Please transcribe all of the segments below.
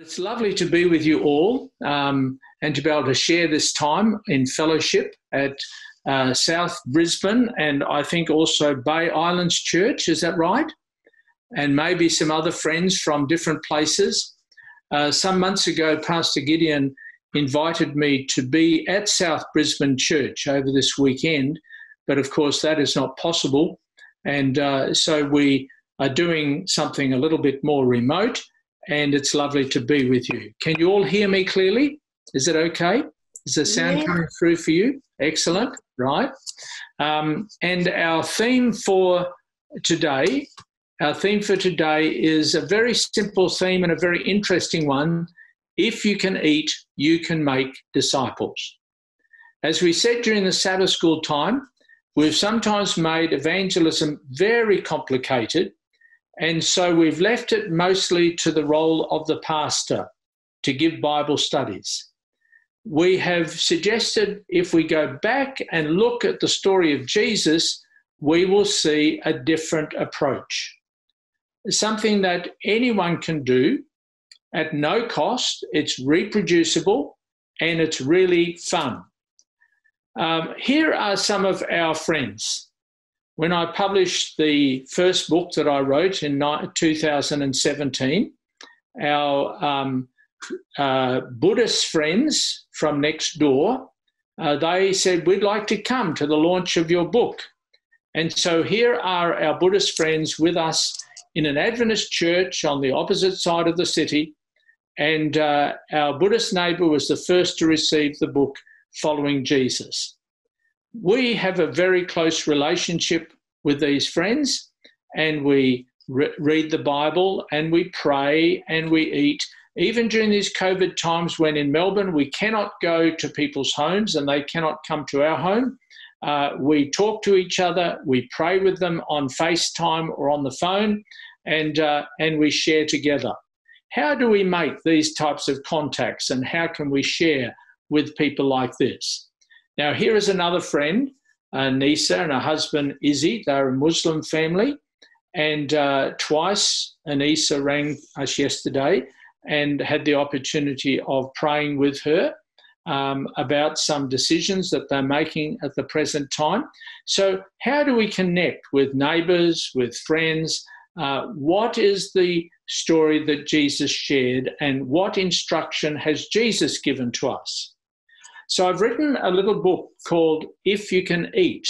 It's lovely to be with you all um, and to be able to share this time in fellowship at uh, South Brisbane and I think also Bay Islands Church. Is that right? And maybe some other friends from different places. Uh, some months ago, Pastor Gideon invited me to be at South Brisbane Church over this weekend, but of course that is not possible. And uh, so we are doing something a little bit more remote and it's lovely to be with you. Can you all hear me clearly? Is it okay? Is the sound yeah. coming through for you? Excellent, right? Um, and our theme for today, our theme for today is a very simple theme and a very interesting one. If you can eat, you can make disciples. As we said during the Sabbath school time, we've sometimes made evangelism very complicated and so we've left it mostly to the role of the pastor to give Bible studies. We have suggested if we go back and look at the story of Jesus, we will see a different approach. Something that anyone can do at no cost, it's reproducible, and it's really fun. Um, here are some of our friends when I published the first book that I wrote in 2017, our um, uh, Buddhist friends from next door, uh, they said, We'd like to come to the launch of your book. And so here are our Buddhist friends with us in an Adventist church on the opposite side of the city. And uh, our Buddhist neighbor was the first to receive the book following Jesus we have a very close relationship with these friends and we re- read the Bible and we pray and we eat. Even during these COVID times when in Melbourne we cannot go to people's homes and they cannot come to our home, uh, we talk to each other, we pray with them on FaceTime or on the phone, and, uh, and we share together. How do we make these types of contacts and how can we share with people like this? Now, here is another friend, uh, Nisa, and her husband Izzy. They're a Muslim family. And uh, twice Anisa rang us yesterday and had the opportunity of praying with her um, about some decisions that they're making at the present time. So, how do we connect with neighbours, with friends? Uh, what is the story that Jesus shared, and what instruction has Jesus given to us? So I've written a little book called If You Can Eat,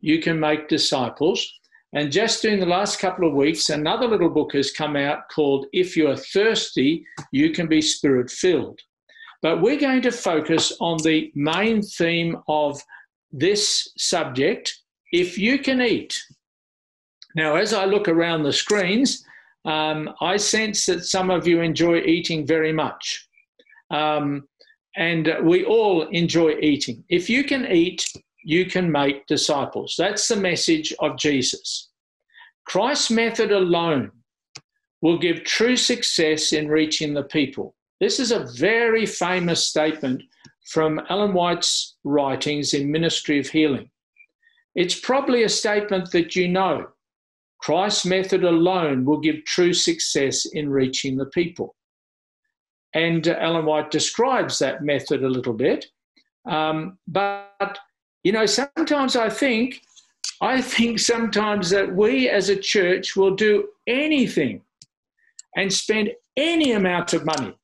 You Can Make Disciples. And just in the last couple of weeks, another little book has come out called If You Are Thirsty, You Can Be Spirit Filled. But we're going to focus on the main theme of this subject if you can eat. Now, as I look around the screens, um, I sense that some of you enjoy eating very much. Um, and we all enjoy eating. If you can eat, you can make disciples. That's the message of Jesus. Christ's method alone will give true success in reaching the people. This is a very famous statement from Ellen White's writings in Ministry of Healing. It's probably a statement that you know. Christ's method alone will give true success in reaching the people. And uh, Ellen White describes that method a little bit. Um, but, you know, sometimes I think, I think sometimes that we as a church will do anything and spend any amount of money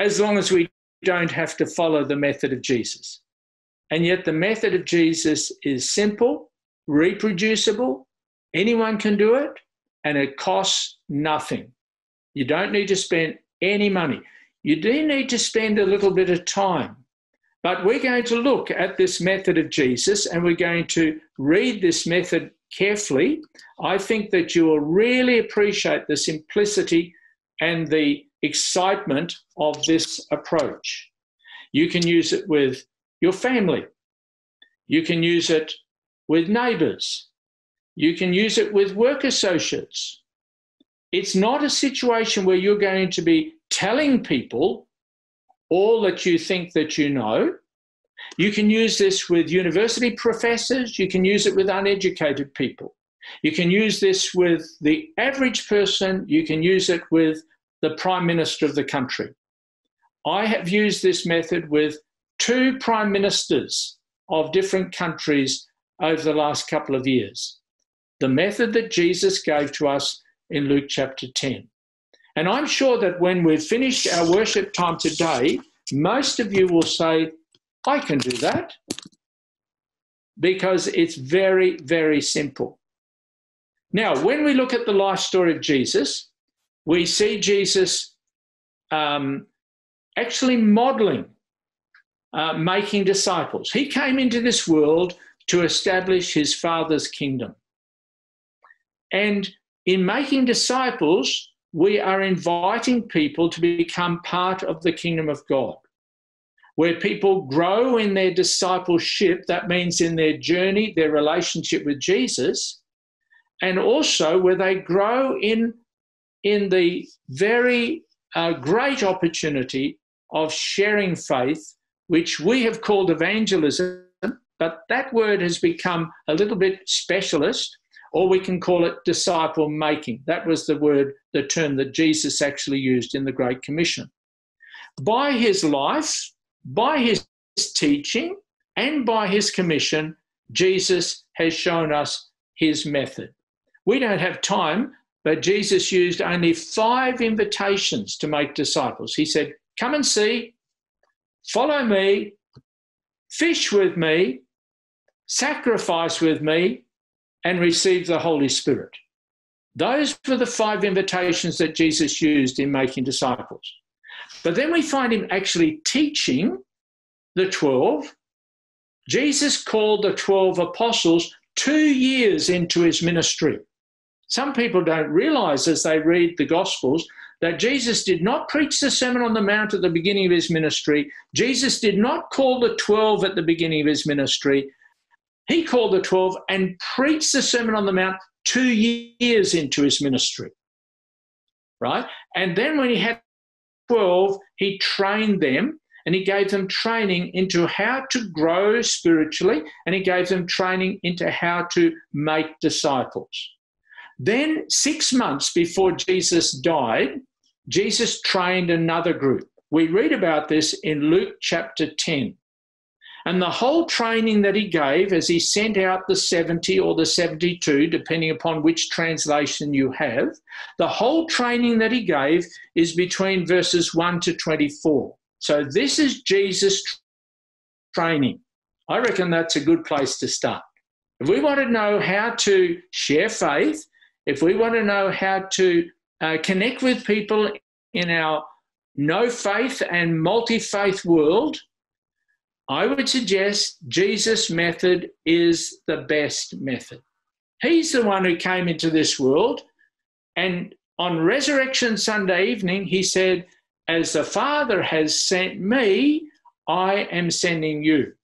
as long as we don't have to follow the method of Jesus. And yet, the method of Jesus is simple, reproducible, anyone can do it, and it costs nothing. You don't need to spend any money. You do need to spend a little bit of time. But we're going to look at this method of Jesus and we're going to read this method carefully. I think that you will really appreciate the simplicity and the excitement of this approach. You can use it with your family, you can use it with neighbors, you can use it with work associates. It's not a situation where you're going to be telling people all that you think that you know. You can use this with university professors, you can use it with uneducated people. You can use this with the average person, you can use it with the Prime Minister of the country. I have used this method with two Prime Ministers of different countries over the last couple of years. The method that Jesus gave to us in Luke chapter 10. And I'm sure that when we've finished our worship time today, most of you will say, I can do that because it's very, very simple. Now, when we look at the life story of Jesus, we see Jesus um, actually modeling uh, making disciples. He came into this world to establish his Father's kingdom. And in making disciples, we are inviting people to become part of the kingdom of God. Where people grow in their discipleship, that means in their journey, their relationship with Jesus, and also where they grow in, in the very uh, great opportunity of sharing faith, which we have called evangelism, but that word has become a little bit specialist, or we can call it disciple making. That was the word, the term that Jesus actually used in the Great Commission. By his life, by his teaching, and by his commission, Jesus has shown us his method. We don't have time, but Jesus used only five invitations to make disciples. He said, Come and see, follow me, fish with me, sacrifice with me, and receive the Holy Spirit. Those were the five invitations that Jesus used in making disciples. But then we find him actually teaching the 12. Jesus called the 12 apostles two years into his ministry. Some people don't realize as they read the Gospels that Jesus did not preach the Sermon on the Mount at the beginning of his ministry. Jesus did not call the 12 at the beginning of his ministry. He called the 12 and preached the Sermon on the Mount two years into his ministry. Right? And then when he had 12, he trained them and he gave them training into how to grow spiritually and he gave them training into how to make disciples. Then, six months before Jesus died, Jesus trained another group. We read about this in Luke chapter 10. And the whole training that he gave as he sent out the 70 or the 72, depending upon which translation you have, the whole training that he gave is between verses 1 to 24. So this is Jesus' training. I reckon that's a good place to start. If we want to know how to share faith, if we want to know how to uh, connect with people in our no faith and multi faith world, I would suggest Jesus' method is the best method. He's the one who came into this world, and on Resurrection Sunday evening, he said, As the Father has sent me, I am sending you.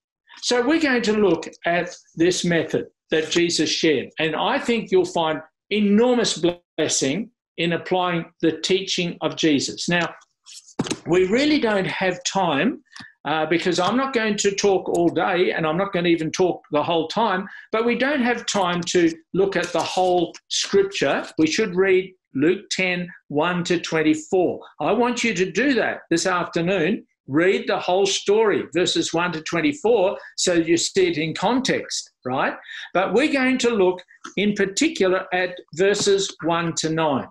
So we're going to look at this method that Jesus shared, and I think you'll find enormous blessing in applying the teaching of Jesus. Now, we really don't have time uh, because I'm not going to talk all day and I'm not going to even talk the whole time, but we don't have time to look at the whole scripture. We should read Luke 10 1 to 24. I want you to do that this afternoon. Read the whole story, verses 1 to 24, so you see it in context, right? But we're going to look in particular at verses 1 to 9.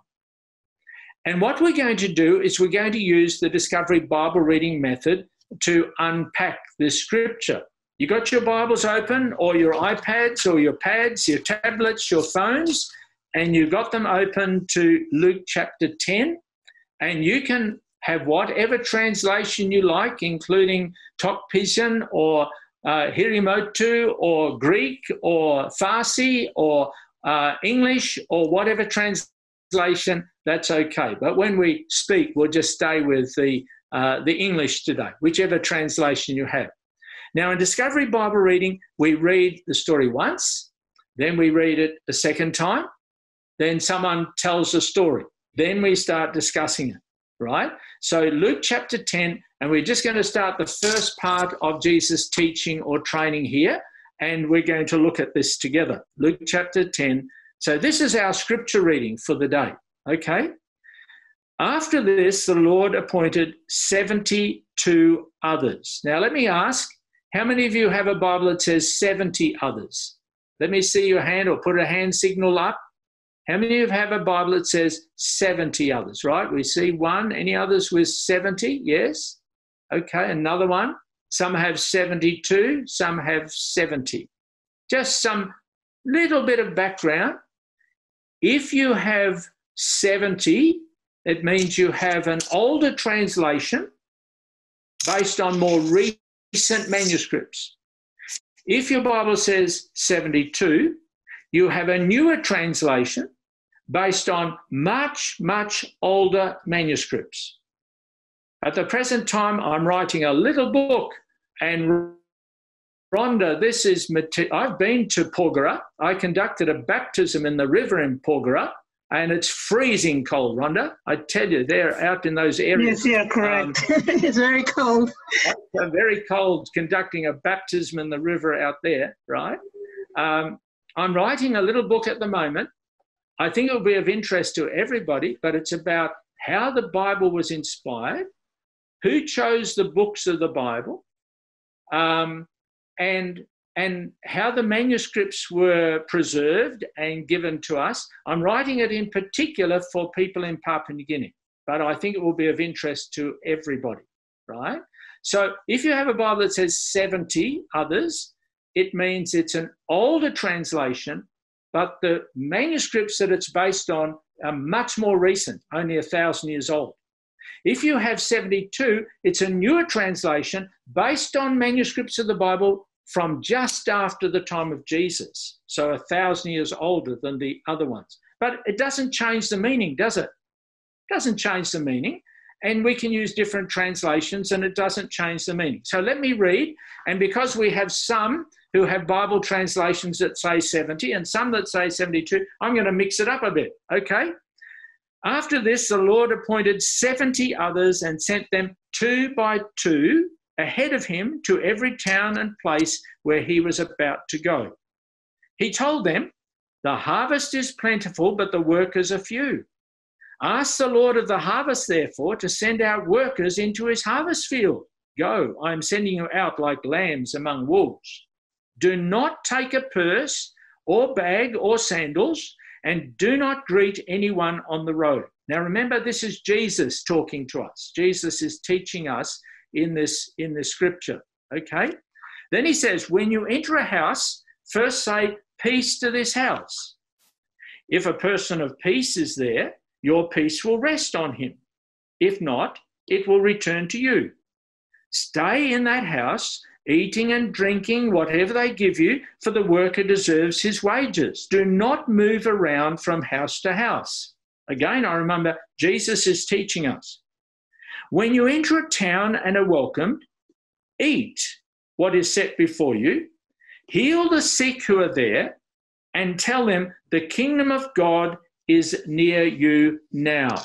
And what we're going to do is we're going to use the Discovery Bible reading method to unpack this scripture. You got your Bibles open, or your iPads, or your pads, your tablets, your phones, and you got them open to Luke chapter 10. And you can have whatever translation you like, including Tok or uh, Hiri Motu or Greek or Farsi or uh, English or whatever translation that's okay. But when we speak, we'll just stay with the, uh, the English today, whichever translation you have. Now, in Discovery Bible reading, we read the story once, then we read it a second time, then someone tells the story, then we start discussing it, right? So, Luke chapter 10, and we're just going to start the first part of Jesus' teaching or training here, and we're going to look at this together. Luke chapter 10. So, this is our scripture reading for the day. Okay? After this, the Lord appointed 72 others. Now, let me ask how many of you have a Bible that says 70 others? Let me see your hand or put a hand signal up. How many of you have a Bible that says 70 others, right? We see one. Any others with 70? Yes. Okay, another one. Some have 72, some have 70. Just some little bit of background. If you have 70, it means you have an older translation based on more recent manuscripts. If your Bible says 72, you have a newer translation based on much, much older manuscripts. At the present time, I'm writing a little book, and Rhonda, this is, I've been to Porgera. I conducted a baptism in the river in Porgera and it's freezing cold, Rhonda. I tell you, they're out in those areas. Yes, yeah, correct. Um, it's very cold. very cold conducting a baptism in the river out there, right? Um, I'm writing a little book at the moment. I think it will be of interest to everybody, but it's about how the Bible was inspired, who chose the books of the Bible, um, and and how the manuscripts were preserved and given to us. I'm writing it in particular for people in Papua New Guinea, but I think it will be of interest to everybody, right? So if you have a Bible that says 70 others, it means it's an older translation, but the manuscripts that it's based on are much more recent, only a thousand years old. If you have 72, it's a newer translation based on manuscripts of the Bible from just after the time of Jesus, so a thousand years older than the other ones. But it doesn't change the meaning, does it? It doesn't change the meaning. And we can use different translations and it doesn't change the meaning. So let me read. And because we have some who have Bible translations that say 70 and some that say 72, I'm going to mix it up a bit. Okay? After this, the Lord appointed 70 others and sent them two by two ahead of him to every town and place where he was about to go. He told them, The harvest is plentiful, but the workers are few. Ask the Lord of the harvest, therefore, to send out workers into his harvest field. Go, I am sending you out like lambs among wolves. Do not take a purse or bag or sandals, and do not greet anyone on the road. Now remember, this is Jesus talking to us. Jesus is teaching us in this in this scripture. Okay. Then he says, when you enter a house, first say peace to this house. If a person of peace is there, your peace will rest on him. If not, it will return to you. Stay in that house, eating and drinking whatever they give you, for the worker deserves his wages. Do not move around from house to house. Again, I remember Jesus is teaching us when you enter a town and are welcomed, eat what is set before you, heal the sick who are there, and tell them the kingdom of God is near you now.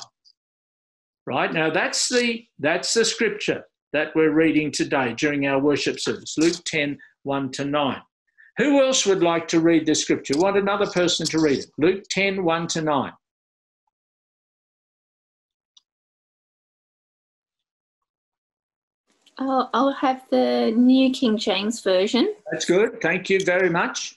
Right now, that's the that's the scripture that we're reading today during our worship service, Luke 10, 1 to 9. Who else would like to read the scripture? Want another person to read it? Luke 10, 1 to 9. I'll, I'll have the New King James Version. That's good. Thank you very much.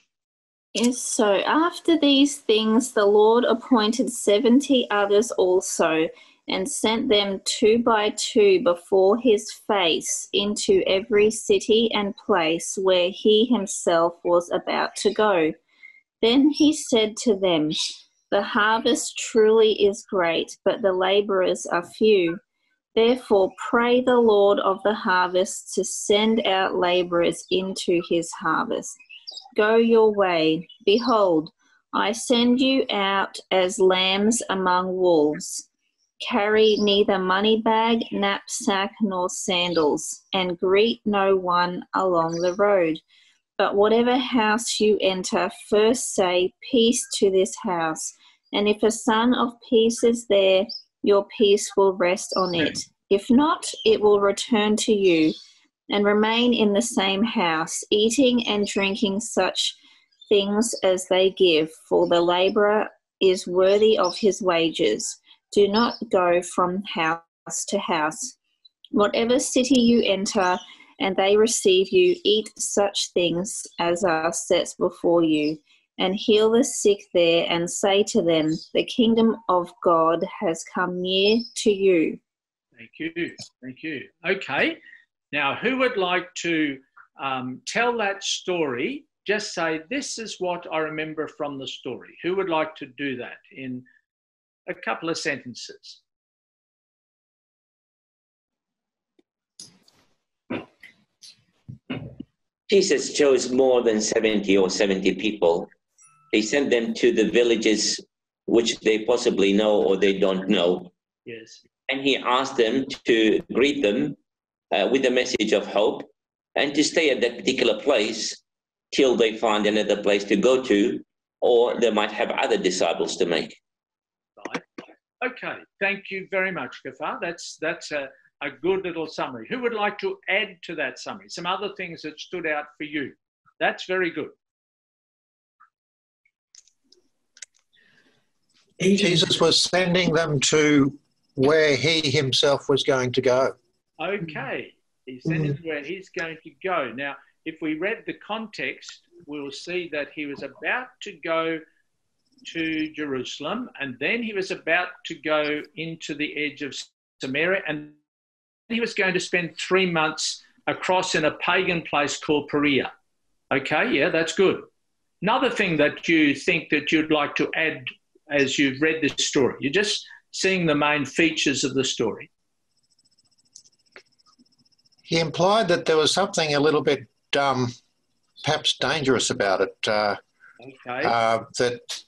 Yes, so after these things, the Lord appointed 70 others also and sent them two by two before his face into every city and place where he himself was about to go. Then he said to them, The harvest truly is great, but the laborers are few. Therefore, pray the Lord of the harvest to send out laborers into his harvest. Go your way. Behold, I send you out as lambs among wolves. Carry neither money bag, knapsack, nor sandals, and greet no one along the road. But whatever house you enter, first say, Peace to this house. And if a son of peace is there, your peace will rest on it. If not, it will return to you and remain in the same house, eating and drinking such things as they give, for the laborer is worthy of his wages. Do not go from house to house. Whatever city you enter, and they receive you, eat such things as are set before you, and heal the sick there, and say to them, The kingdom of God has come near to you. Thank you. Thank you. Okay. Now, who would like to um, tell that story? Just say, This is what I remember from the story. Who would like to do that in a couple of sentences? Jesus chose more than 70 or 70 people. He sent them to the villages which they possibly know or they don't know. Yes. And he asked them to greet them uh, with a message of hope and to stay at that particular place till they find another place to go to, or they might have other disciples to make. Right. Okay. Thank you very much, Gafar. That's that's a a good little summary. Who would like to add to that summary? Some other things that stood out for you. That's very good. Jesus was sending them to where he himself was going to go. Okay, he's sending mm. where he's going to go. Now, if we read the context, we'll see that he was about to go to Jerusalem and then he was about to go into the edge of Samaria and he was going to spend three months across in a pagan place called Perea. Okay, yeah, that's good. Another thing that you think that you'd like to add as you've read this story, you're just seeing the main features of the story. He implied that there was something a little bit um, perhaps dangerous about it. Uh, okay. Uh, that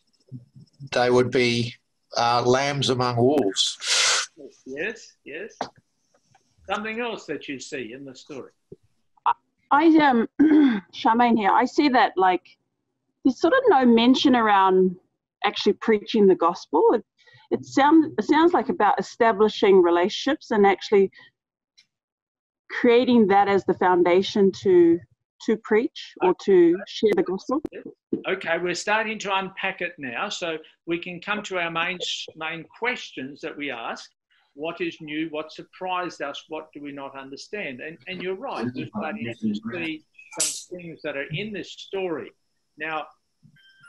they would be uh, lambs among wolves. Yes, yes something else that you see in the story? I um Charmaine here. I see that like there's sort of no mention around actually preaching the gospel. It, it sounds it sounds like about establishing relationships and actually creating that as the foundation to to preach or to share the gospel. Okay, we're starting to unpack it now, so we can come to our main main questions that we ask what is new, what surprised us, what do we not understand? And, and you're right, we're some things that are in this story. Now,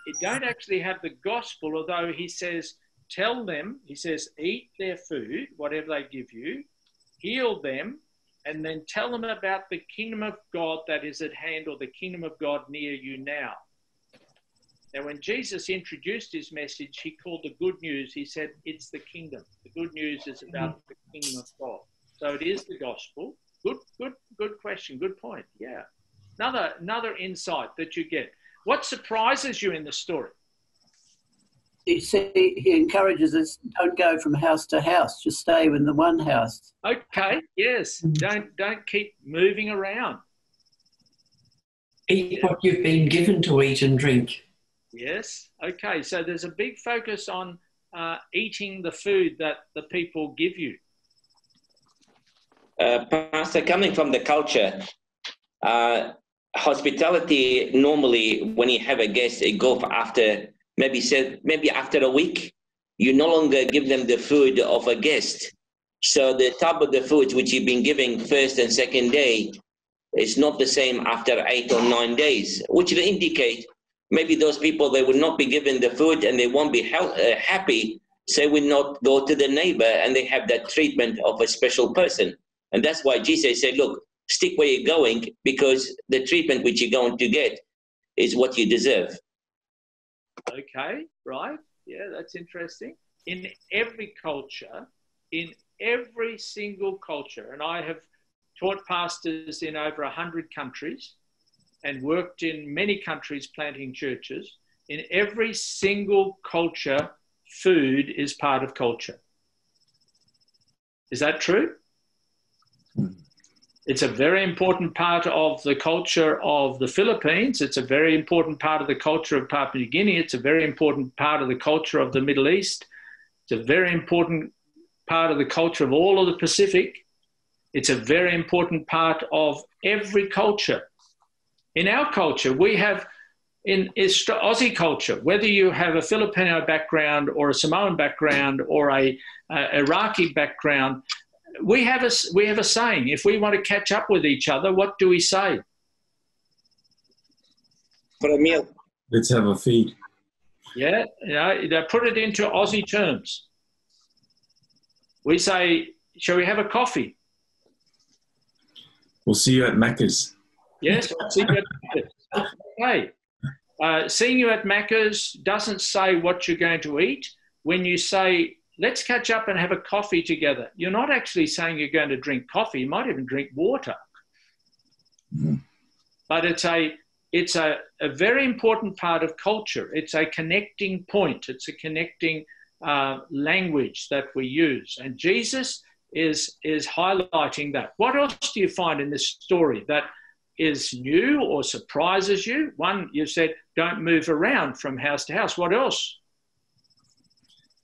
it don't actually have the gospel, although he says, tell them, he says, eat their food, whatever they give you, heal them, and then tell them about the kingdom of God that is at hand or the kingdom of God near you now. Now, when Jesus introduced his message, he called the good news, he said, it's the kingdom. The good news is about the kingdom of God. So it is the gospel. Good, good, good question. Good point. Yeah. Another, another insight that you get. What surprises you in the story? You see, he encourages us don't go from house to house, just stay in the one house. Okay, yes. Don't, don't keep moving around. Eat what you've been given to eat and drink. Yes. Okay. So there's a big focus on uh, eating the food that the people give you. Uh, Pastor, coming from the culture, uh, hospitality normally when you have a guest, it go after maybe said maybe after a week. You no longer give them the food of a guest. So the type of the food which you've been giving first and second day is not the same after eight or nine days, which will indicate maybe those people they will not be given the food and they won't be uh, happy so will not go to the neighbor and they have that treatment of a special person and that's why jesus said look stick where you're going because the treatment which you're going to get is what you deserve okay right yeah that's interesting in every culture in every single culture and i have taught pastors in over 100 countries and worked in many countries planting churches, in every single culture, food is part of culture. Is that true? Hmm. It's a very important part of the culture of the Philippines. It's a very important part of the culture of Papua New Guinea. It's a very important part of the culture of the Middle East. It's a very important part of the culture of all of the Pacific. It's a very important part of every culture in our culture, we have in Aussie culture, whether you have a Filipino background or a Samoan background or a, a Iraqi background, we have a we have a saying. If we want to catch up with each other, what do we say? For a meal. Let's have a feed. Yeah, you know, they put it into Aussie terms. We say, "Shall we have a coffee?" We'll see you at Macca's. Yes, see you at Macca's. Okay. Uh, seeing you at Macca's doesn't say what you're going to eat. When you say, let's catch up and have a coffee together, you're not actually saying you're going to drink coffee. You might even drink water. Mm. But it's a it's a, a very important part of culture. It's a connecting point. It's a connecting uh, language that we use. And Jesus is is highlighting that. What else do you find in this story that is new or surprises you? One, you said don't move around from house to house. What else?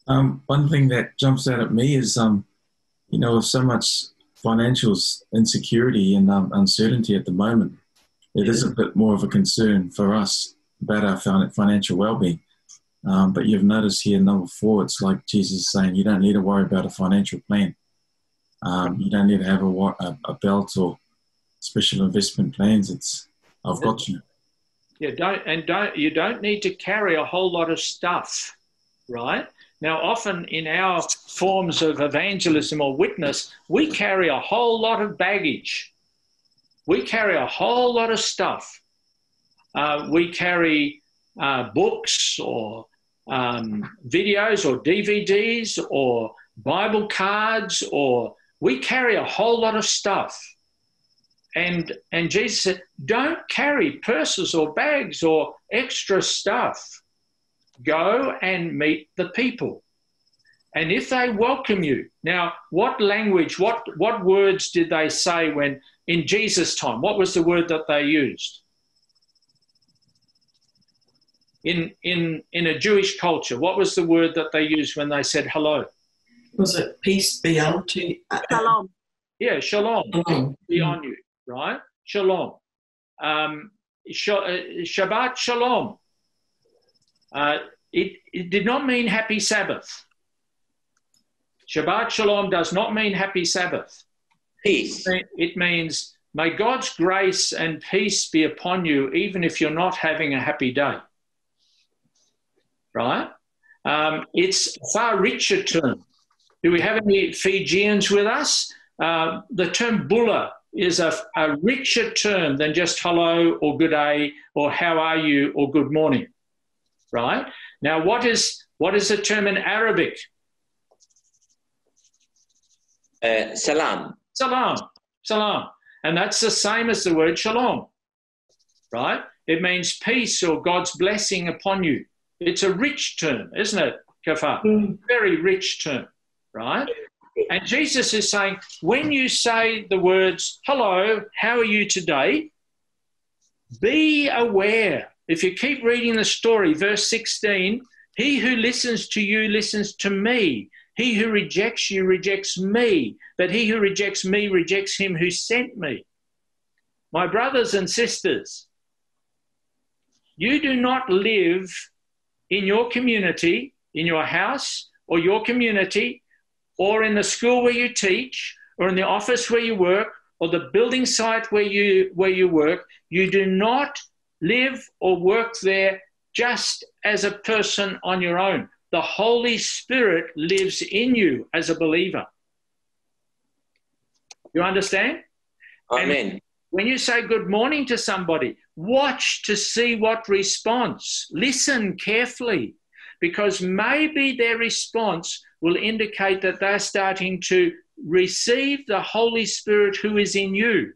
Um, one thing that jumps out at me is, um, you know, with so much financial insecurity and um, uncertainty at the moment, it is a bit more of a concern for us about our financial well-being. Um, but you've noticed here, number four, it's like Jesus saying, you don't need to worry about a financial plan. Um, you don't need to have a, a, a belt or special investment plans. It's I've got you. Yeah, don't and don't you don't need to carry a whole lot of stuff, right? Now, often in our forms of evangelism or witness, we carry a whole lot of baggage. We carry a whole lot of stuff. Uh, we carry uh, books or um, videos or DVDs or Bible cards, or we carry a whole lot of stuff. And, and Jesus said, don't carry purses or bags or extra stuff. Go and meet the people. And if they welcome you, now, what language, what, what words did they say when in Jesus' time? What was the word that they used? In, in, in a Jewish culture, what was the word that they used when they said hello? Was it peace be unto you? Shalom. Yeah, shalom. shalom. Be on you right? Shalom. Um, uh, Shabbat Shalom. Uh, it, it did not mean happy Sabbath. Shabbat Shalom does not mean happy Sabbath. Peace. It means may God's grace and peace be upon you, even if you're not having a happy day. Right? Um, it's a far richer term. Do we have any Fijians with us? Uh, the term bula is a, a richer term than just hello or good day or how are you or good morning, right? Now, what is what is the term in Arabic? Uh, salam. Salam. Salam. And that's the same as the word shalom, right? It means peace or God's blessing upon you. It's a rich term, isn't it, Kafar? Mm. Very rich term, right? And Jesus is saying, when you say the words, hello, how are you today? Be aware. If you keep reading the story, verse 16, he who listens to you listens to me. He who rejects you rejects me, but he who rejects me rejects him who sent me. My brothers and sisters, you do not live in your community, in your house or your community, or in the school where you teach, or in the office where you work, or the building site where you, where you work, you do not live or work there just as a person on your own. The Holy Spirit lives in you as a believer. You understand? Amen. And when you say good morning to somebody, watch to see what response. Listen carefully because maybe their response will indicate that they're starting to receive the Holy Spirit who is in you.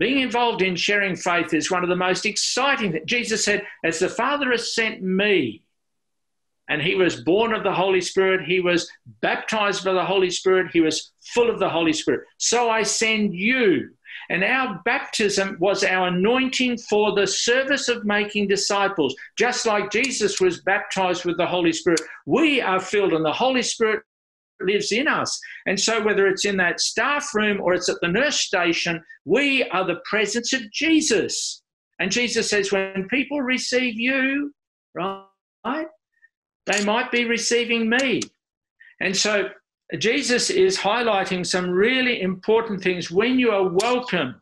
Being involved in sharing faith is one of the most exciting things. Jesus said, As the Father has sent me, and he was born of the Holy Spirit, he was baptized by the Holy Spirit, he was full of the Holy Spirit. So I send you. And our baptism was our anointing for the service of making disciples. Just like Jesus was baptized with the Holy Spirit, we are filled, and the Holy Spirit lives in us. And so, whether it's in that staff room or it's at the nurse station, we are the presence of Jesus. And Jesus says, when people receive you, right, they might be receiving me. And so Jesus is highlighting some really important things when you are welcomed.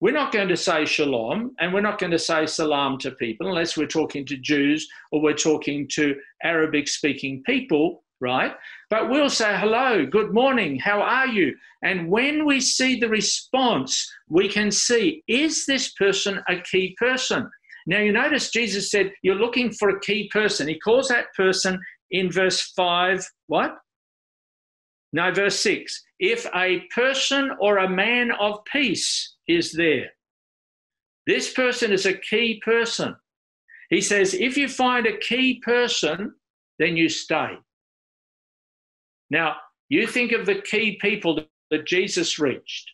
We're not going to say shalom and we're not going to say salam to people unless we're talking to Jews or we're talking to Arabic speaking people, right? But we'll say hello, good morning, how are you? And when we see the response, we can see is this person a key person? Now, you notice Jesus said, You're looking for a key person. He calls that person in verse 5, what? No, verse 6. If a person or a man of peace is there, this person is a key person. He says, if you find a key person, then you stay. Now, you think of the key people that Jesus reached.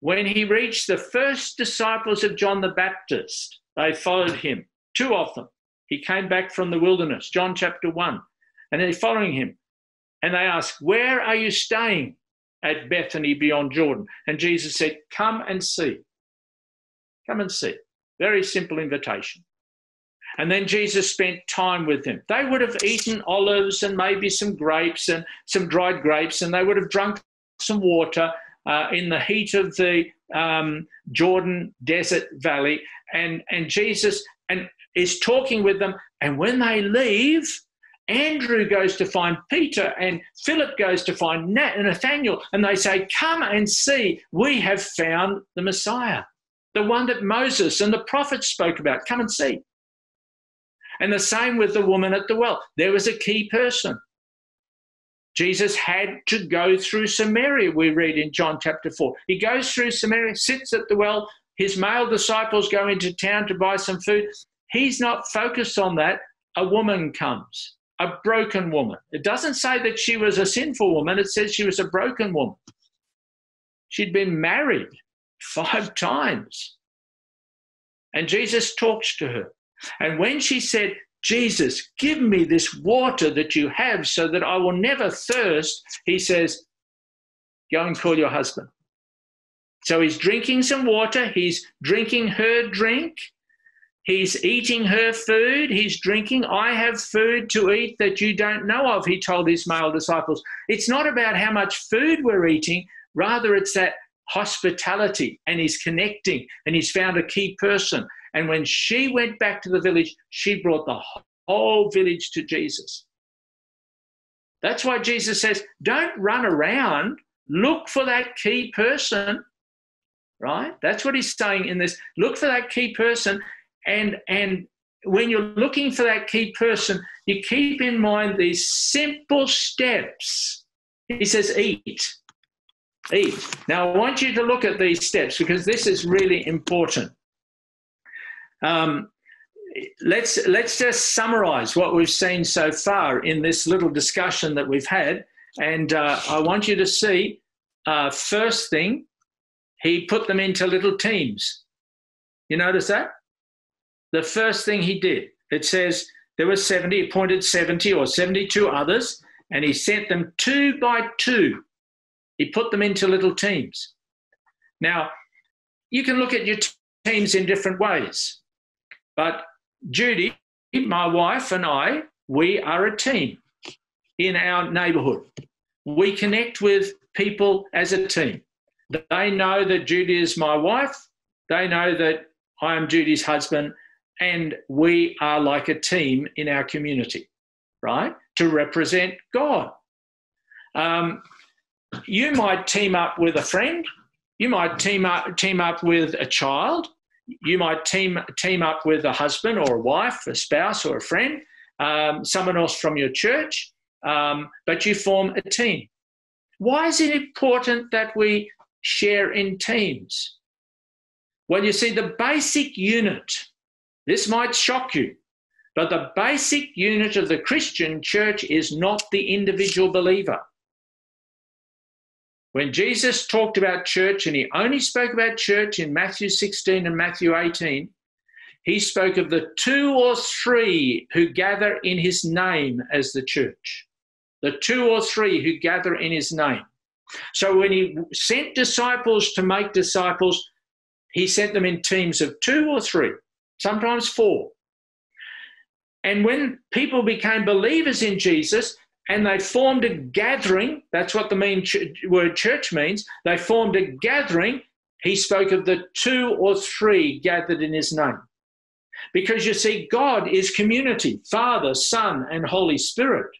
When he reached the first disciples of John the Baptist, they followed him, two of them. He came back from the wilderness, John chapter 1, and they're following him. And they asked, Where are you staying at Bethany beyond Jordan? And Jesus said, Come and see. Come and see. Very simple invitation. And then Jesus spent time with them. They would have eaten olives and maybe some grapes and some dried grapes, and they would have drunk some water uh, in the heat of the um, Jordan Desert Valley. And, and Jesus and is talking with them. And when they leave, Andrew goes to find Peter, and Philip goes to find Nathaniel, and they say, Come and see, we have found the Messiah, the one that Moses and the prophets spoke about. Come and see. And the same with the woman at the well. There was a key person. Jesus had to go through Samaria, we read in John chapter 4. He goes through Samaria, sits at the well. His male disciples go into town to buy some food. He's not focused on that. A woman comes a broken woman. It doesn't say that she was a sinful woman, it says she was a broken woman. She'd been married five times. And Jesus talks to her. And when she said, Jesus, give me this water that you have so that I will never thirst, he says, Go and call your husband. So he's drinking some water, he's drinking her drink, He's eating her food, he's drinking. I have food to eat that you don't know of, he told his male disciples. It's not about how much food we're eating, rather, it's that hospitality, and he's connecting, and he's found a key person. And when she went back to the village, she brought the whole village to Jesus. That's why Jesus says, don't run around, look for that key person, right? That's what he's saying in this. Look for that key person and, and when you're looking for that key person, you keep in mind these simple steps. He says, eat. Eat. Now, I want you to look at these steps because this is really important. Um, let's, let's just summarize what we've seen so far in this little discussion that we've had. And uh, I want you to see uh, first thing, he put them into little teams. You notice that? the first thing he did. It says there were 70, he appointed 70 or 72 others, and he sent them two by two. He put them into little teams. Now, you can look at your teams in different ways, but Judy, my wife, and I, we are a team in our neighborhood. We connect with people as a team. They know that Judy is my wife. They know that I am Judy's husband, and we are like a team in our community, right? To represent God. Um, you might team up with a friend. You might team up team up with a child. You might team team up with a husband or a wife, a spouse or a friend, um, someone else from your church. Um, but you form a team. Why is it important that we share in teams? Well, you see, the basic unit this might shock you, but the basic unit of the Christian church is not the individual believer. When Jesus talked about church, and he only spoke about church in Matthew 16 and Matthew 18, he spoke of the two or three who gather in his name as the church. The two or three who gather in his name. So when he sent disciples to make disciples, he sent them in teams of two or three, sometimes four. And when people became believers in Jesus and they formed a gathering, that's what the main ch- word church means, they formed a gathering. He spoke of the two or three gathered in his name. Because you see, God is community Father, Son, and Holy Spirit.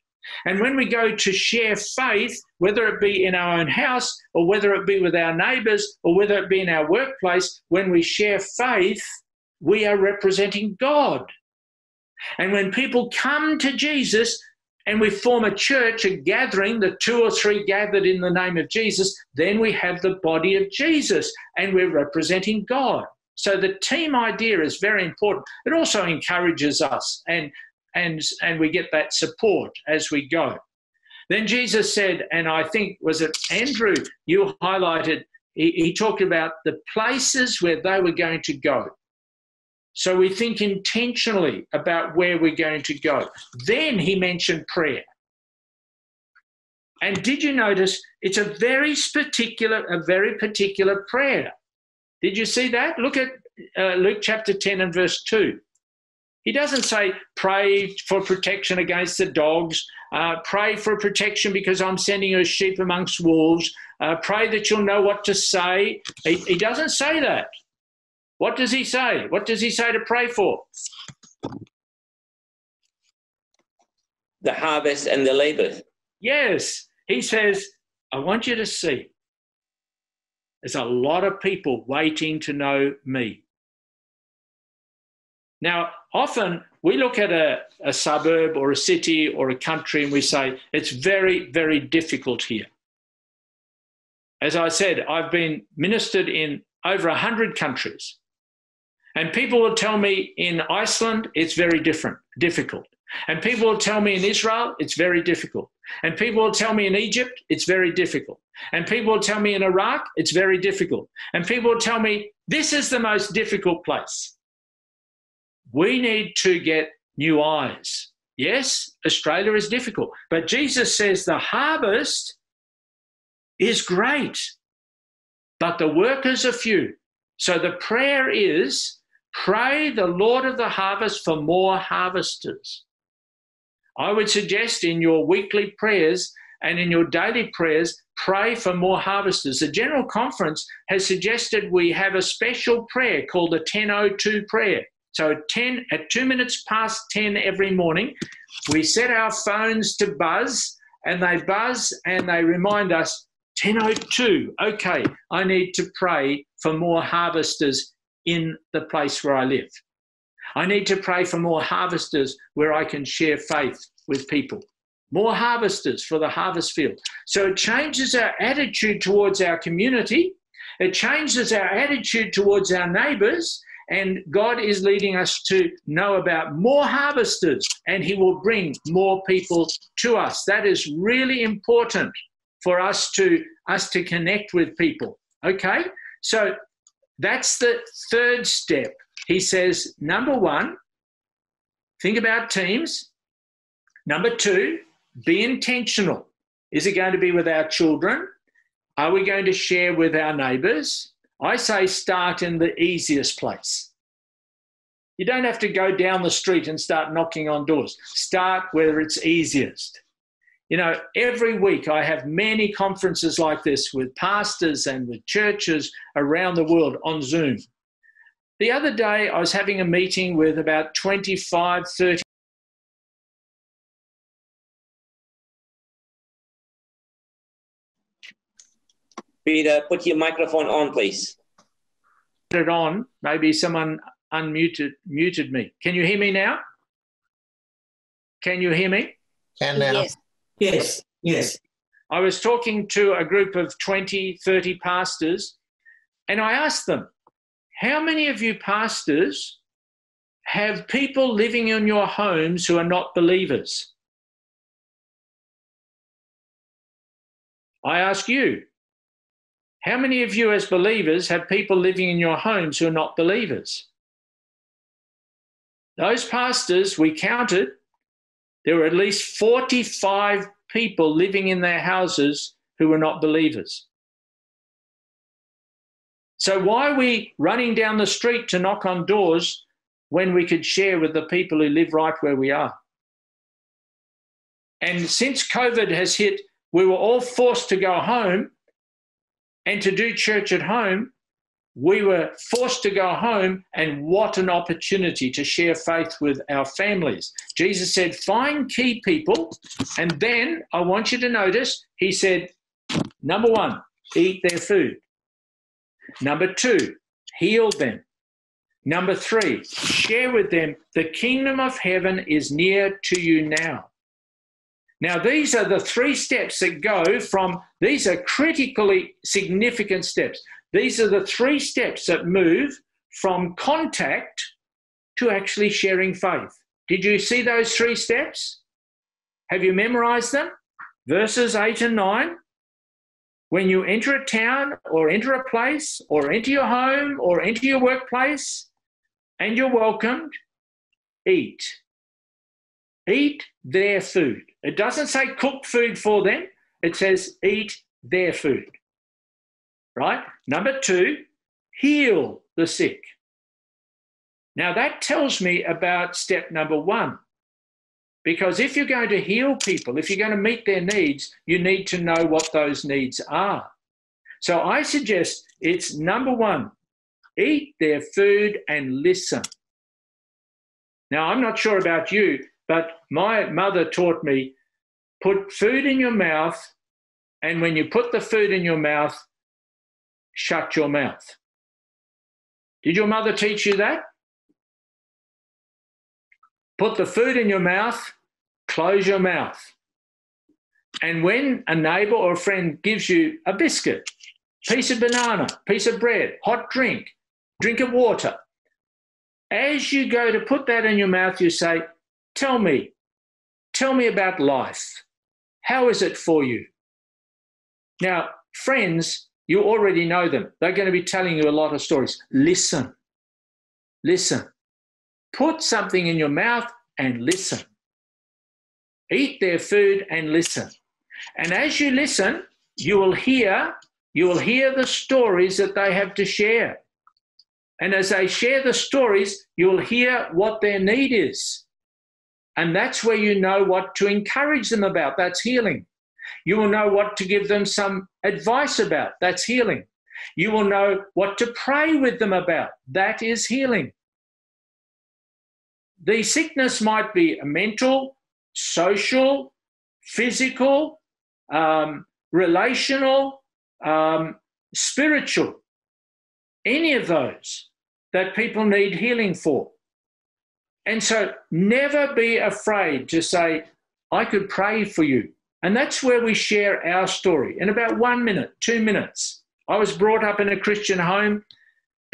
And when we go to share faith, whether it be in our own house or whether it be with our neighbors or whether it be in our workplace, when we share faith, we are representing God. And when people come to Jesus and we form a church, a gathering, the two or three gathered in the name of Jesus, then we have the body of Jesus and we're representing God. So the team idea is very important. It also encourages us and and and we get that support as we go. Then Jesus said, and I think was it Andrew you highlighted, he, he talked about the places where they were going to go. So we think intentionally about where we're going to go. Then he mentioned prayer. And did you notice it's a very particular, a very particular prayer? Did you see that? Look at uh, Luke chapter 10 and verse 2. He doesn't say, pray for protection against the dogs, uh, pray for protection because I'm sending you a sheep amongst wolves, uh, pray that you'll know what to say. He, he doesn't say that. What does he say? What does he say to pray for? The harvest and the labor. Yes. He says, I want you to see there's a lot of people waiting to know me. Now, often we look at a, a suburb or a city or a country and we say, it's very, very difficult here. As I said, I've been ministered in over 100 countries. And people will tell me in Iceland, it's very different, difficult. And people will tell me in Israel, it's very difficult. And people will tell me in Egypt, it's very difficult. And people will tell me in Iraq, it's very difficult. And people will tell me, this is the most difficult place. We need to get new eyes. Yes, Australia is difficult, but Jesus says the harvest is great, but the workers are few. So the prayer is Pray the Lord of the harvest for more harvesters. I would suggest in your weekly prayers and in your daily prayers, pray for more harvesters. The General Conference has suggested we have a special prayer called the 1002 prayer. So 10 at 2 minutes past 10 every morning, we set our phones to buzz and they buzz and they remind us 1002. Okay, I need to pray for more harvesters in the place where I live. I need to pray for more harvesters where I can share faith with people. More harvesters for the harvest field. So it changes our attitude towards our community. It changes our attitude towards our neighbors. And God is leading us to know about more harvesters, and He will bring more people to us. That is really important for us to us to connect with people. Okay, so that's the third step. He says, number one, think about teams. Number two, be intentional. Is it going to be with our children? Are we going to share with our neighbours? I say start in the easiest place. You don't have to go down the street and start knocking on doors. Start where it's easiest. You know, every week I have many conferences like this with pastors and with churches around the world on Zoom. The other day I was having a meeting with about 25, 30 Peter, put your microphone on, please. Put it on. Maybe someone unmuted muted me. Can you hear me now? Can you hear me? Can now. Yes. Yes, yes. I was talking to a group of 20, 30 pastors, and I asked them, How many of you pastors have people living in your homes who are not believers? I ask you, how many of you as believers have people living in your homes who are not believers? Those pastors we counted there were at least 45 people living in their houses who were not believers. So why are we running down the street to knock on doors when we could share with the people who live right where we are? And since COVID has hit, we were all forced to go home and to do church at home. We were forced to go home, and what an opportunity to share faith with our families. Jesus said, Find key people. And then I want you to notice, he said, Number one, eat their food. Number two, heal them. Number three, share with them the kingdom of heaven is near to you now. Now, these are the three steps that go from, these are critically significant steps. These are the three steps that move from contact to actually sharing faith. Did you see those three steps? Have you memorized them? Verses 8 and 9. When you enter a town or enter a place or enter your home or enter your workplace and you're welcomed, eat. Eat their food. It doesn't say cook food for them, it says eat their food. Right? Number two, heal the sick. Now that tells me about step number one. Because if you're going to heal people, if you're going to meet their needs, you need to know what those needs are. So I suggest it's number one eat their food and listen. Now, I'm not sure about you, but my mother taught me put food in your mouth, and when you put the food in your mouth, shut your mouth. Did your mother teach you that? Put the food in your mouth, close your mouth. And when a neighbor or a friend gives you a biscuit, piece of banana, piece of bread, hot drink, drink of water, as you go to put that in your mouth, you say, Tell me, tell me about life. How is it for you? Now, friends, you already know them. They're going to be telling you a lot of stories. Listen. Listen. Put something in your mouth and listen. Eat their food and listen. And as you listen, you will hear you will hear the stories that they have to share. And as they share the stories, you'll hear what their need is. And that's where you know what to encourage them about. That's healing. You will know what to give them some advice about. That's healing. You will know what to pray with them about. That is healing. The sickness might be a mental, social, physical, um, relational, um, spiritual, any of those that people need healing for. And so never be afraid to say, I could pray for you. And that's where we share our story in about one minute, two minutes. I was brought up in a Christian home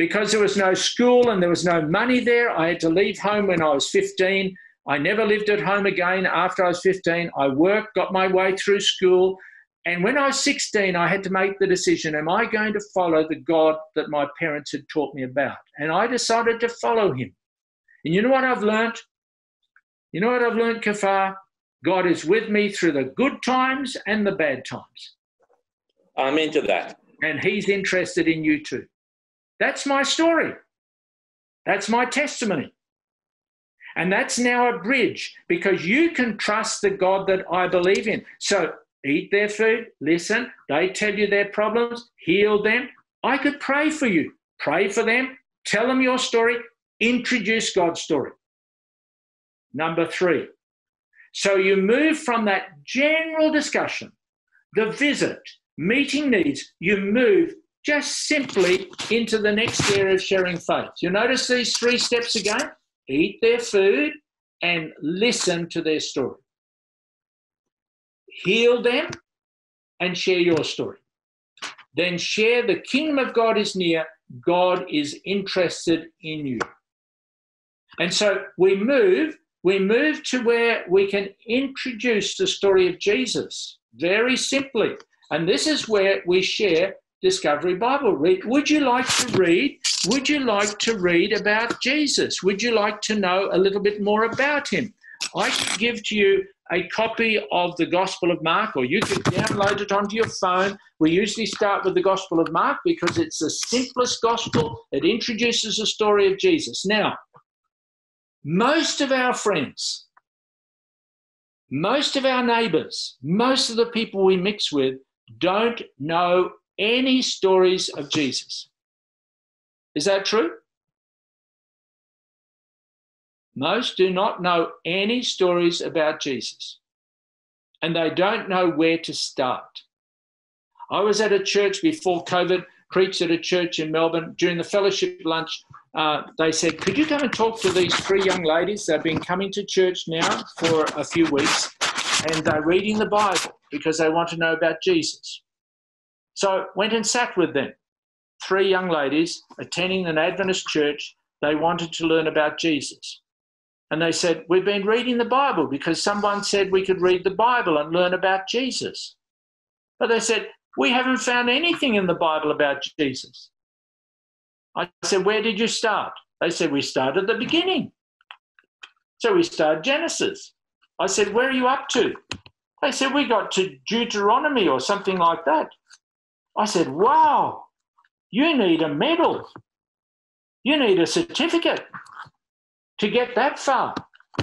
because there was no school and there was no money there, I had to leave home when I was 15. I never lived at home again after I was 15. I worked, got my way through school. And when I was 16, I had to make the decision am I going to follow the God that my parents had taught me about? And I decided to follow him. And you know what I've learned? You know what I've learned, Kafar? God is with me through the good times and the bad times. I'm into that. And he's interested in you too. That's my story. That's my testimony. And that's now a bridge because you can trust the God that I believe in. So eat their food, listen, they tell you their problems, heal them. I could pray for you, pray for them, tell them your story, introduce God's story. Number three. So you move from that general discussion, the visit, meeting needs, you move just simply into the next area of sharing faith. You notice these three steps again eat their food and listen to their story. Heal them and share your story. Then share the kingdom of God is near, God is interested in you. And so we move, we move to where we can introduce the story of Jesus very simply. And this is where we share Discovery Bible read. Would you like to read? Would you like to read about Jesus? Would you like to know a little bit more about him? I give to you a copy of the Gospel of Mark, or you can download it onto your phone. We usually start with the Gospel of Mark because it's the simplest gospel. It introduces the story of Jesus. Now, most of our friends, most of our neighbors, most of the people we mix with don't know any stories of Jesus. Is that true? Most do not know any stories about Jesus, and they don't know where to start. I was at a church before COVID, preached at a church in Melbourne. During the fellowship lunch, uh, they said, Could you come and talk to these three young ladies? They've been coming to church now for a few weeks, and they're reading the Bible because they want to know about Jesus. So went and sat with them. Three young ladies attending an Adventist church. They wanted to learn about Jesus. And they said, We've been reading the Bible because someone said we could read the Bible and learn about Jesus. But they said, We haven't found anything in the Bible about Jesus. I said, Where did you start? They said, We started at the beginning. So we started Genesis. I said, Where are you up to? They said, We got to Deuteronomy or something like that. I said, Wow, you need a medal. You need a certificate to get that far.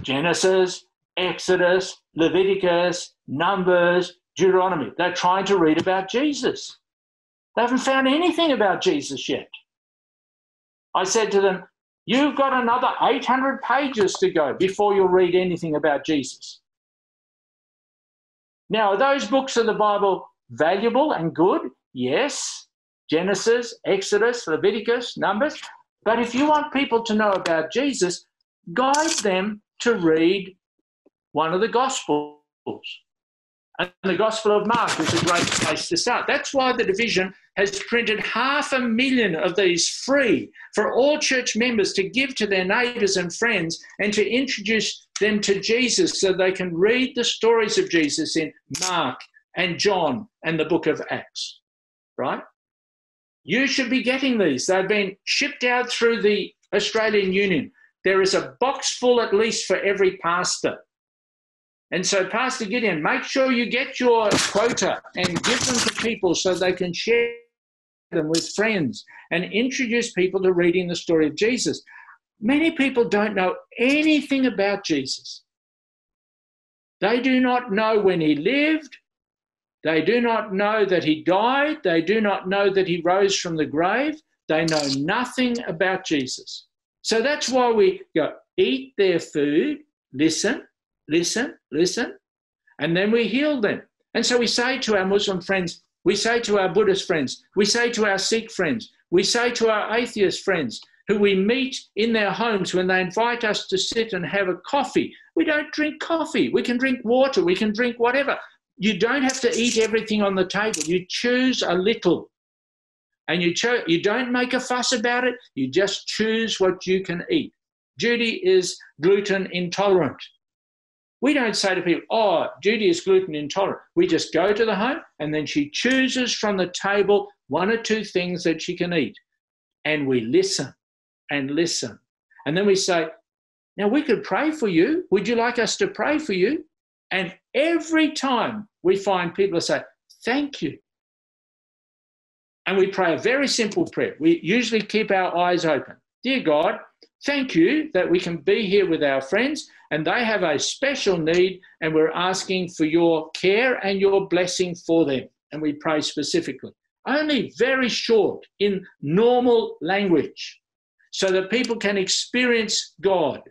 Genesis, Exodus, Leviticus, Numbers, Deuteronomy. They're trying to read about Jesus. They haven't found anything about Jesus yet. I said to them, You've got another 800 pages to go before you'll read anything about Jesus. Now, are those books of the Bible valuable and good? Yes. Genesis, Exodus, Leviticus, Numbers. But if you want people to know about Jesus, guide them to read one of the Gospels. And the Gospel of Mark is a great place to start. That's why the division has printed half a million of these free for all church members to give to their neighbours and friends and to introduce them to Jesus so they can read the stories of Jesus in Mark and John and the book of Acts. Right? You should be getting these. They've been shipped out through the Australian Union. There is a box full at least for every pastor. And so, Pastor Gideon, make sure you get your quota and give them to people so they can share them with friends and introduce people to reading the story of Jesus. Many people don't know anything about Jesus. They do not know when he lived. They do not know that he died. They do not know that he rose from the grave. They know nothing about Jesus. So that's why we go eat their food, listen, listen, listen, and then we heal them. And so we say to our Muslim friends, we say to our Buddhist friends, we say to our Sikh friends, we say to our atheist friends who we meet in their homes when they invite us to sit and have a coffee. We don't drink coffee. We can drink water. We can drink whatever. You don't have to eat everything on the table. You choose a little and you cho- you don't make a fuss about it. You just choose what you can eat. Judy is gluten intolerant. We don't say to people, "Oh, Judy is gluten intolerant." We just go to the home, and then she chooses from the table one or two things that she can eat, and we listen and listen, and then we say, "Now we could pray for you. Would you like us to pray for you?" And every time we find people say, "Thank you," and we pray a very simple prayer. We usually keep our eyes open. Dear God, thank you that we can be here with our friends and they have a special need, and we're asking for your care and your blessing for them. And we pray specifically. Only very short in normal language so that people can experience God.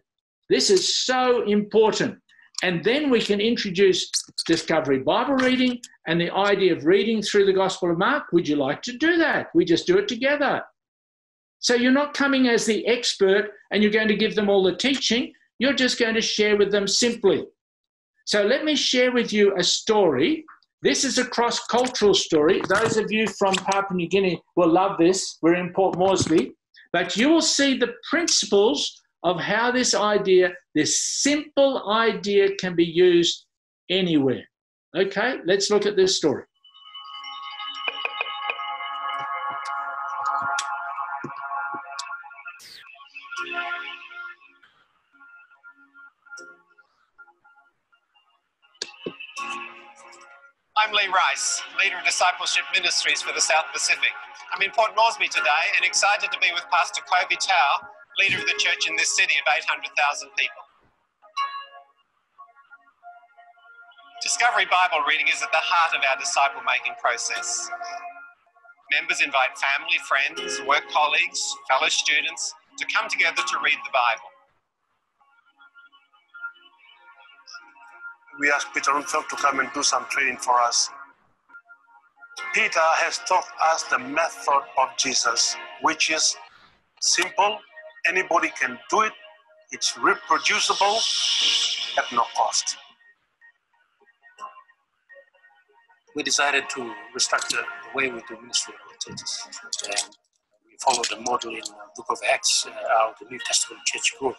This is so important. And then we can introduce Discovery Bible reading and the idea of reading through the Gospel of Mark. Would you like to do that? We just do it together. So you're not coming as the expert and you're going to give them all the teaching. You're just going to share with them simply. So let me share with you a story. This is a cross cultural story. Those of you from Papua New Guinea will love this. We're in Port Moresby. But you will see the principles of how this idea, this simple idea, can be used anywhere. Okay, let's look at this story. I'm Lee Rice, leader of Discipleship Ministries for the South Pacific. I'm in Port Moresby today and excited to be with Pastor Kobe Tao, leader of the church in this city of 800,000 people. Discovery Bible reading is at the heart of our disciple making process. Members invite family, friends, work colleagues, fellow students to come together to read the Bible. we asked Peter Roennfeldt to come and do some training for us. Peter has taught us the method of Jesus, which is simple, anybody can do it, it's reproducible at no cost. We decided to restructure the way we do ministry of the churches. And we follow the model in the book of Acts, uh, the New Testament church group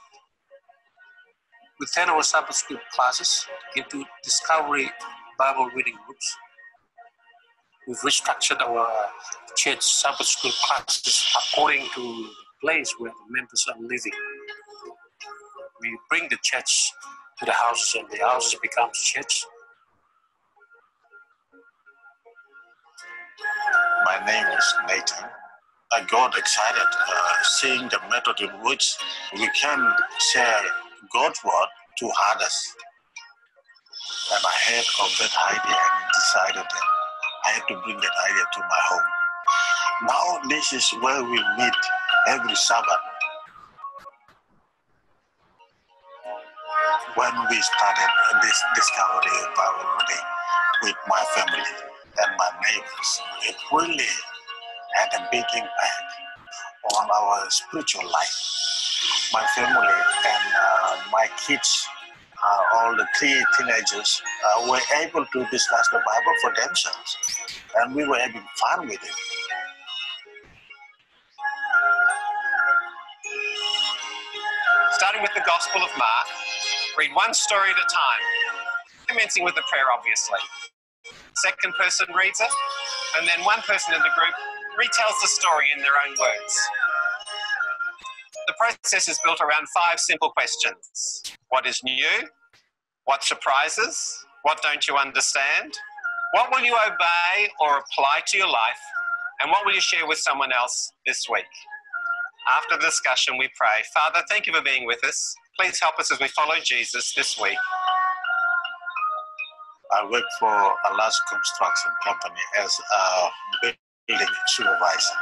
we turn our Sabbath school classes into discovery Bible reading groups. We've restructured our church Sabbath school classes according to place where the members are living. We bring the church to the houses and the houses becomes church. My name is Nathan. I got excited uh, seeing the method in which we can share God's word to others. And I heard of that idea and decided that I had to bring that idea to my home. Now this is where we meet every Sabbath. When we started this discovery Bible reading with my family and my neighbors, it really had a big impact on our spiritual life my family and uh, my kids, uh, all the three teenagers, uh, were able to discuss the Bible for themselves, and we were having fun with it. Starting with the Gospel of Mark, read one story at a time, commencing with the prayer, obviously. Second person reads it, and then one person in the group retells the story in their own words. The process is built around five simple questions What is new? What surprises? What don't you understand? What will you obey or apply to your life? And what will you share with someone else this week? After the discussion, we pray Father, thank you for being with us. Please help us as we follow Jesus this week. I work for a large construction company as a building supervisor.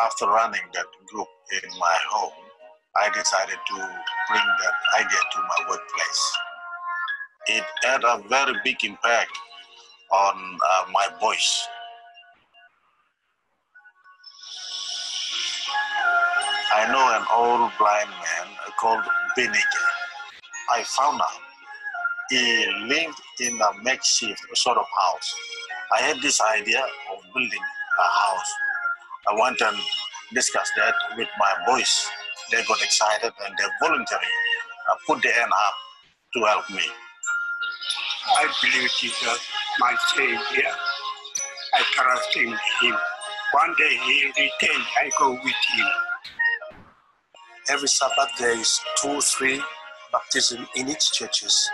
After running that group in my home, I decided to bring that idea to my workplace. It had a very big impact on uh, my voice. I know an old blind man called Benike. I found out he lived in a makeshift sort of house. I had this idea of building a house. I went and discussed that with my boys they got excited and they voluntarily uh, put their hand up to help me. I believe Jesus, my Savior. I trust in Him. One day He return, I go with Him. Every Sabbath there is two, three baptism in each churches.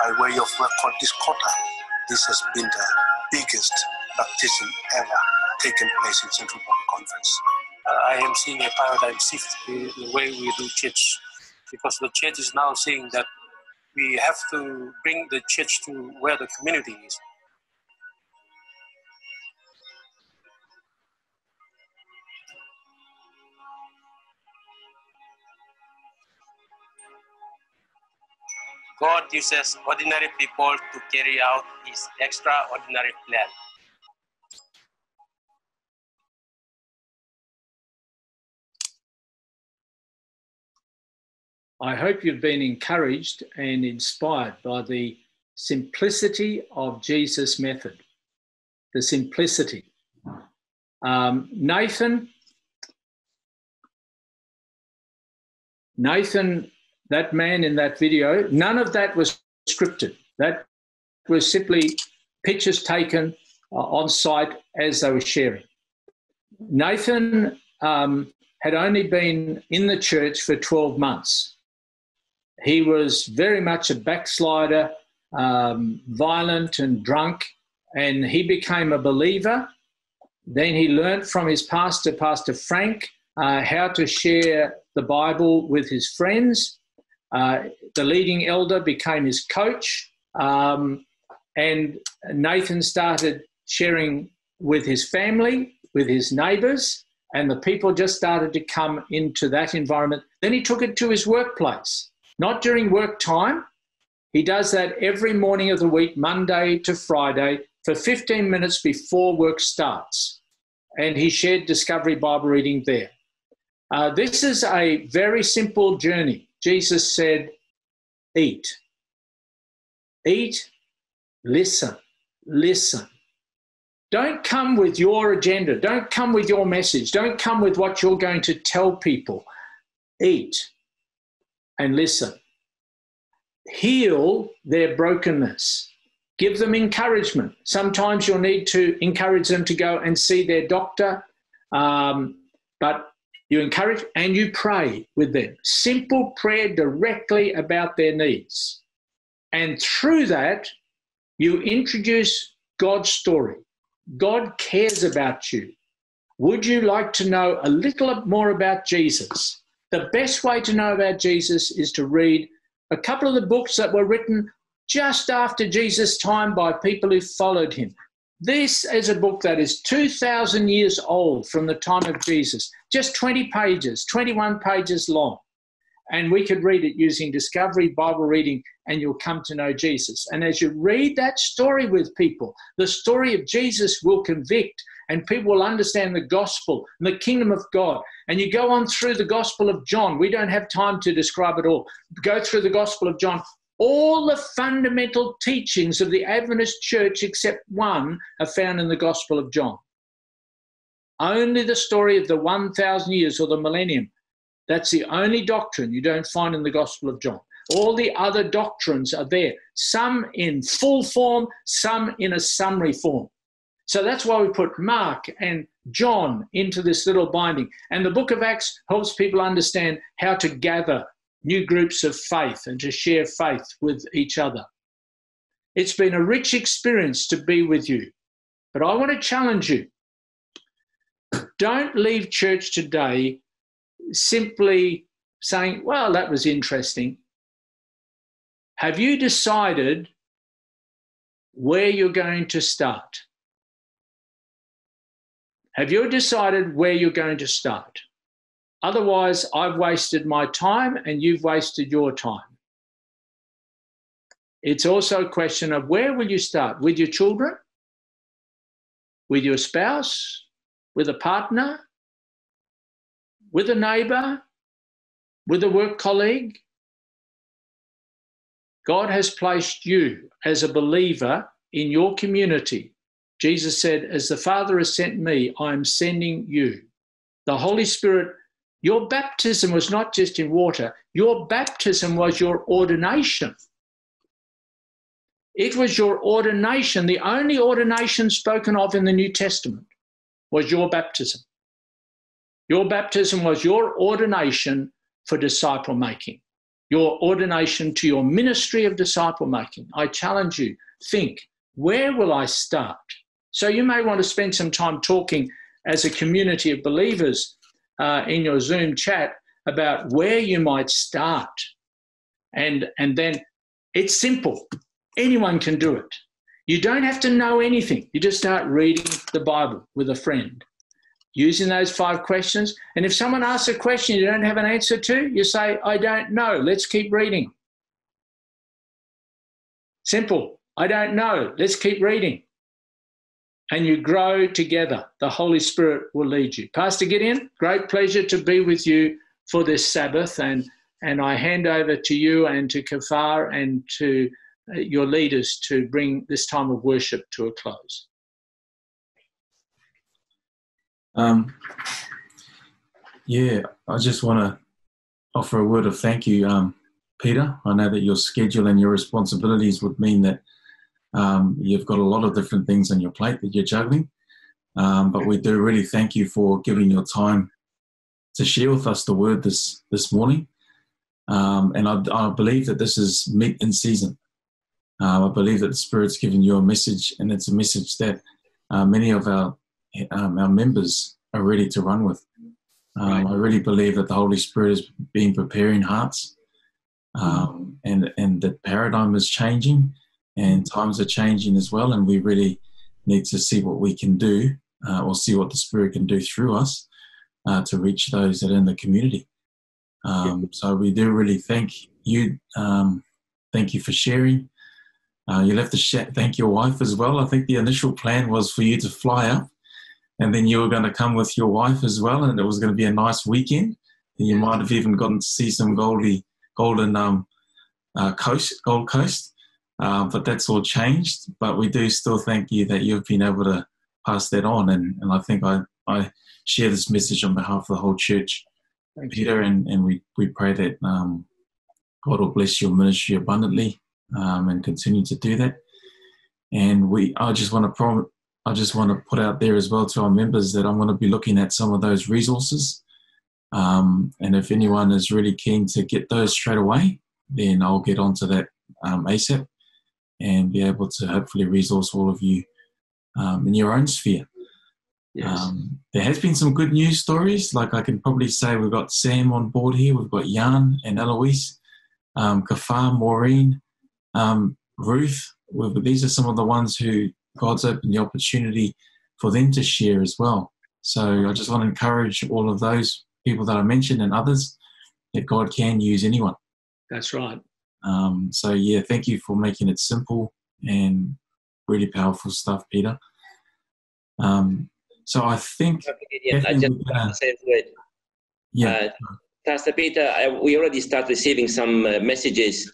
By way of record, this quarter, this has been the biggest baptism ever taken place in Central Papuan Conference. Uh, I am seeing a paradigm shift in the way we do church because the church is now saying that we have to bring the church to where the community is. God uses ordinary people to carry out his extraordinary plan. I hope you've been encouraged and inspired by the simplicity of Jesus' method. The simplicity. Um, Nathan, Nathan, that man in that video, none of that was scripted. That was simply pictures taken uh, on site as they were sharing. Nathan um, had only been in the church for 12 months he was very much a backslider, um, violent and drunk, and he became a believer. Then he learned from his pastor, Pastor Frank, uh, how to share the Bible with his friends. Uh, the leading elder became his coach, um, and Nathan started sharing with his family, with his neighbors, and the people just started to come into that environment. Then he took it to his workplace, not during work time. He does that every morning of the week, Monday to Friday, for 15 minutes before work starts. And he shared Discovery Bible reading there. Uh, this is a very simple journey. Jesus said, Eat. Eat, listen, listen. Don't come with your agenda. Don't come with your message. Don't come with what you're going to tell people. Eat and listen. Heal their brokenness. Give them encouragement. Sometimes you'll need to encourage them to go and see their doctor, um, but you encourage and you pray with them. Simple prayer directly about their needs. And through that, you introduce God's story. God cares about you. Would you like to know a little more about Jesus? The best way to know about Jesus is to read a couple of the books that were written just after Jesus' time by people who followed him. This is a book that is 2,000 years old from the time of Jesus, just 20 pages, 21 pages long. And we could read it using Discovery Bible Reading, and you'll come to know Jesus. And as you read that story with people, the story of Jesus will convict, and people will understand the gospel and the kingdom of God. And you go on through the gospel of John. We don't have time to describe it all. Go through the gospel of John. All the fundamental teachings of the Adventist church, except one, are found in the gospel of John. Only the story of the 1,000 years or the millennium that's the only doctrine you don't find in the Gospel of John. All the other doctrines are there, some in full form, some in a summary form. So that's why we put Mark and John into this little binding. And the book of Acts helps people understand how to gather new groups of faith and to share faith with each other. It's been a rich experience to be with you. But I want to challenge you don't leave church today simply saying, well, that was interesting. Have you decided where you're going to start? Have you decided where you're going to start? Otherwise, I've wasted my time and you've wasted your time. It's also a question of where will you start? With your children? With your spouse? With a partner? with a neighbor, with a work colleague. God has placed you as a believer in your community. Jesus said, As the Father has sent me, I am sending you. The Holy Spirit, your baptism was not just in water, your baptism was your ordination. It was your ordination. The only ordination spoken of in the New Testament was your baptism. Your baptism was your ordination for disciple making, your ordination to your ministry of disciple making. I challenge you, think, where will I start? So you may want to spend some time talking as a community of believers uh, in your Zoom chat about where you might start. And, and then it's simple. Anyone can do it. You don't have to know anything. You just start reading the Bible with a friend using those five questions. And if someone asks a question you don't have an answer to, you say, I don't know. Let's keep reading. Simple. I don't know. Let's keep reading. And you grow together. The Holy Spirit will lead you. Pastor Gideon, great pleasure to be with you for this Sabbath. And, and I hand over to you and to Kafar and to uh, your leaders to bring this time of worship to a close. Um, yeah, I just want to offer a word of thank you, um, Peter. I know that your schedule and your responsibilities would mean that um, you've got a lot of different things on your plate that you're juggling. Um, but we do really thank you for giving your time to share with us the word this this morning. Um, and I, I, believe that this is meat in season. Uh, I believe that the Spirit's given you a message, and it's a message that uh, many of our um, our members are ready to run with. Um, right. I really believe that the Holy Spirit has been preparing hearts, um, and and the paradigm is changing, and times are changing as well, and we really need to see what we can do, uh, or see what the Spirit can do through us uh, to reach those that are in the community. Um, so we do really thank you. Um, thank you for sharing. Uh, you'll have to sh- thank your wife as well. I think the initial plan was for you to fly up, and then you were going to come with your wife as well, and it was going to be a nice weekend. And you might have even gotten to see some goldy, golden um, uh, coast, Gold Coast. Uh, but that's all changed. But we do still thank you that you've been able to pass that on, and, and I think I, I share this message on behalf of the whole church, thank Peter, and, and we, we pray that um, God will bless your ministry abundantly um, and continue to do that. And we, I just want to prom- I just want to put out there as well to our members that I'm going to be looking at some of those resources. Um, and if anyone is really keen to get those straight away, then I'll get onto that um, ASAP and be able to hopefully resource all of you um, in your own sphere. Yes. Um, there has been some good news stories. Like I can probably say, we've got Sam on board here. We've got Jan and Eloise, um, Kafar, Maureen, um, Ruth, these are some of the ones who God's opened the opportunity for them to share as well. So I just want to encourage all of those people that I mentioned and others that God can use anyone. That's right. Um, so yeah, thank you for making it simple and really powerful stuff, Peter. Um, so I think. Yeah, I just uh, say Yeah. Uh, Pastor Peter, I, we already start receiving some uh, messages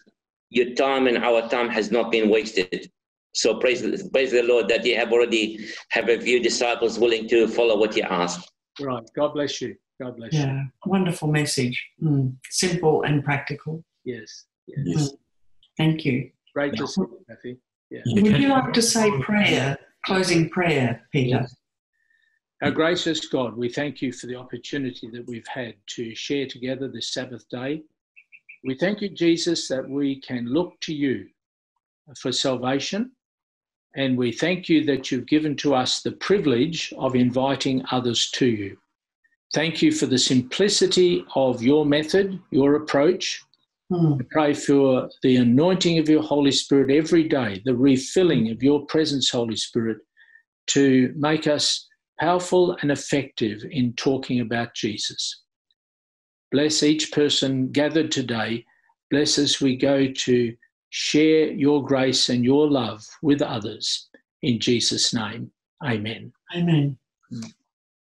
your time and our time has not been wasted. So praise, praise the Lord that you have already have a few disciples willing to follow what you ask. Right. God bless you. God bless yeah, you. wonderful message. Mm. Simple and practical. Yes. Yes. Mm. Thank you. Great to see you, Kathy. Yeah. Would you like to say prayer, closing prayer, Peter? Yes. Our gracious God, we thank you for the opportunity that we've had to share together this Sabbath day we thank you, Jesus, that we can look to you for salvation. And we thank you that you've given to us the privilege of inviting others to you. Thank you for the simplicity of your method, your approach. Mm. I pray for the anointing of your Holy Spirit every day, the refilling of your presence, Holy Spirit, to make us powerful and effective in talking about Jesus. Bless each person gathered today. Bless as we go to share your grace and your love with others. In Jesus' name, amen. Amen. Mm.